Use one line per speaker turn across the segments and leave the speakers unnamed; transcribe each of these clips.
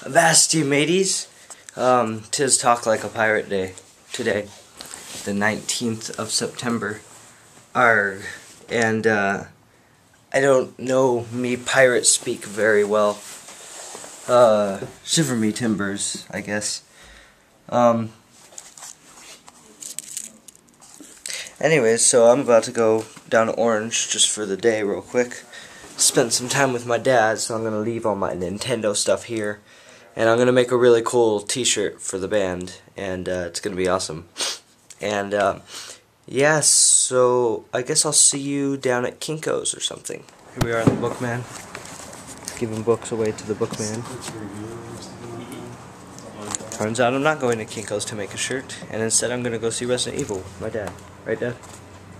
Avasti mateys. Um, tis Talk Like a Pirate Day today, the 19th of September. Arg. And, uh, I don't know me pirate speak very well. Uh, shiver me timbers, I guess. Um, anyways, so I'm about to go down to Orange just for the day real quick. Spend some time with my dad, so I'm going to leave all my Nintendo stuff here and I'm gonna make a really cool T-shirt for the band, and uh, it's gonna be awesome. And uh, yeah, so I guess I'll see you down at Kinko's or something. Here we are, the Bookman, giving books away to the Bookman. Turns out I'm not going to Kinko's to make a shirt, and instead I'm gonna go see Resident Evil. My dad, right, Dad?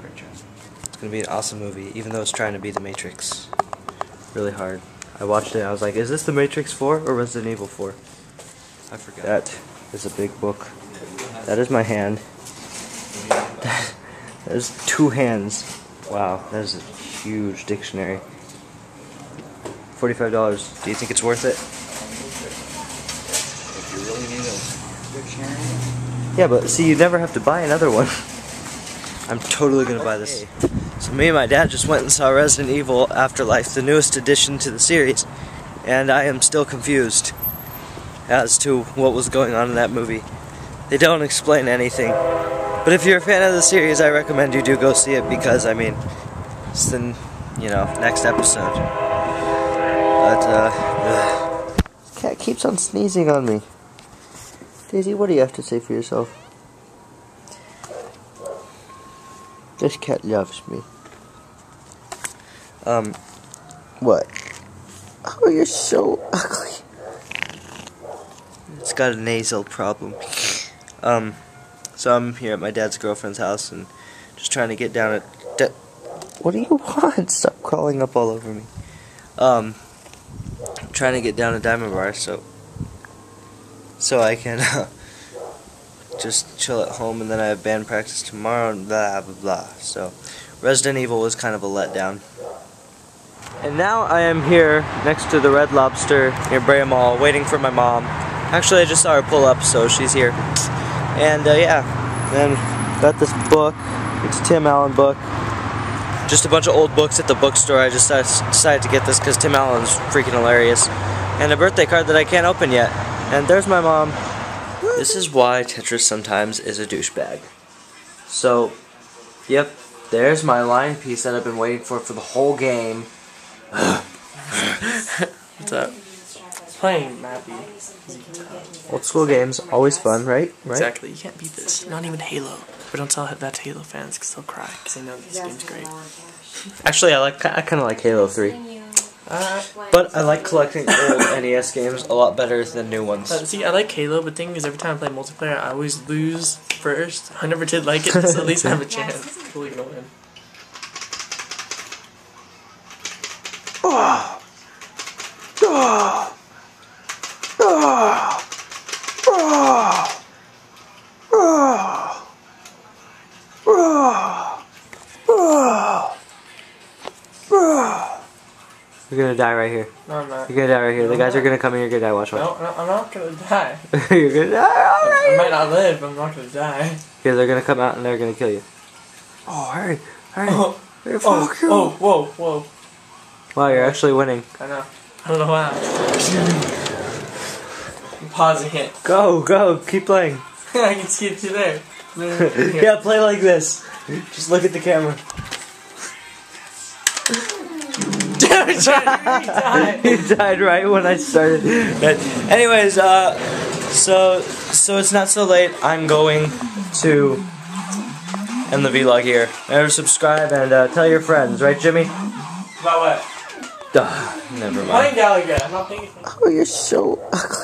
It's gonna be an awesome movie, even though it's trying to be The Matrix. Really hard. I watched it I was like, is this The Matrix 4 or Resident Evil 4? I forgot. That is a big book. That is my hand. that is two hands. Wow, that is a huge dictionary. $45. Do you think it's worth it?
If you really need a dictionary.
Yeah, but see, you never have to buy another one. I'm totally gonna buy this. So me and my dad just went and saw Resident Evil Afterlife, the newest addition to the series, and I am still confused as to what was going on in that movie. They don't explain anything. But if you're a fan of the series, I recommend you do go see it because, I mean, it's the, you know, next episode. But, uh, ugh. cat keeps on sneezing on me. Daisy, what do you have to say for yourself? This cat loves me. Um, what? Oh, you're so ugly. It's got a nasal problem. Um, so I'm here at my dad's girlfriend's house and just trying to get down at. what do you want? Stop crawling up all over me. Um, I'm trying to get down to Diamond Bar so so I can uh, just chill at home, and then I have band practice tomorrow, and blah blah blah. So, Resident Evil was kind of a letdown. And now I am here next to the Red Lobster near Brea Mall, waiting for my mom. Actually, I just saw her pull up, so she's here. And uh, yeah, then got this book. It's a Tim Allen book. Just a bunch of old books at the bookstore. I just decided to get this because Tim Allen's freaking hilarious. And a birthday card that I can't open yet. And there's my mom. This is why Tetris sometimes is a douchebag. So, yep, there's my line piece that I've been waiting for for the whole game.
What's up? Playing Mappy.
Old school games, always fun, right? Right.
Exactly. You can't beat this. Not even Halo. But don't tell that to Halo fans because they'll cry because they know this game's great.
Actually, I like I kind of like Halo Three,
Uh,
but I like collecting old NES games a lot better than new ones.
but see, I like Halo, but thing is, every time I play multiplayer, I always lose first. I never did like it, so at least I have a chance. Hopefully,
You're gonna die right here.
No, I'm not.
You're gonna die right here. The guys are gonna come and you're gonna die. Watch, watch.
No, no, I'm not gonna die.
you're gonna die.
I might not live, but I'm not gonna die.
Because they're gonna come out and they're gonna kill you. Oh, hurry, hurry.
Oh,
Hey,
oh,
you.
oh, whoa, whoa.
Wow, you're actually winning.
I know. I don't know how. I'm pausing it.
Go, go, keep playing.
I can it through there.
Yeah, play like this. Just look at the camera.
Died.
he died right when I started. But anyways, uh, so so it's not so late. I'm going to end the vlog here. Remember, subscribe and uh, tell your friends, right, Jimmy?
About what?
Duh, never mind.
Playing I'm not paying attention.
Oh, you're so ugly.